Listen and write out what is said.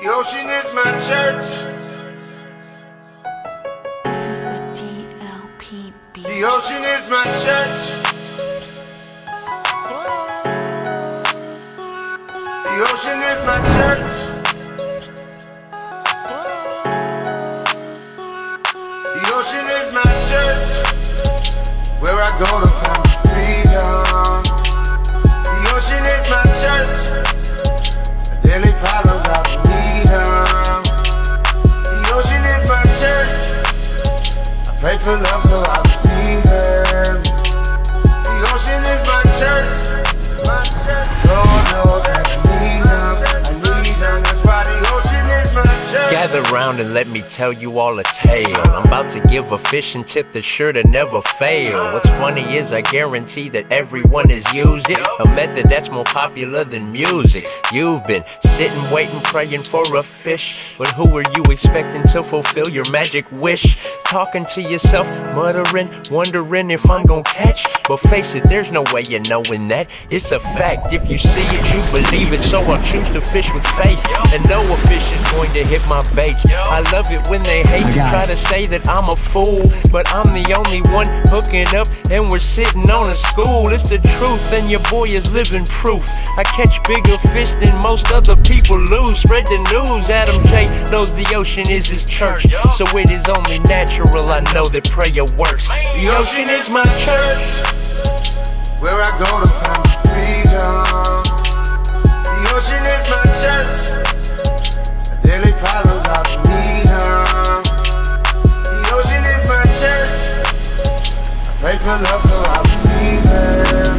The ocean is my church. This is a DLP beat. The ocean is my church. The ocean is my church. The ocean is my church. Where I go to pray for love so I can see Gather round and let me tell you all a tale. I'm about to give a fishing tip that's sure to never fail. What's funny is I guarantee that everyone has used it. A method that's more popular than music. You've been sitting, waiting, praying for a fish. But who are you expecting to fulfill your magic wish? Talking to yourself, muttering, wondering if I'm gonna catch. But face it, there's no way you're knowing that. It's a fact. If you see it, you believe it. So I'll choose to fish with faith. And know a fish is going to hit my bait. I love it when they hate to try to say that I'm a fool. But I'm the only one hooking up, and we're sitting on a school. It's the truth, and your boy is living proof. I catch bigger fish than most other people lose. Spread the news. Adam J knows the ocean is his church. So it is only natural I know that prayer works. The ocean is my church. Where I go to for love, so I receive leaving.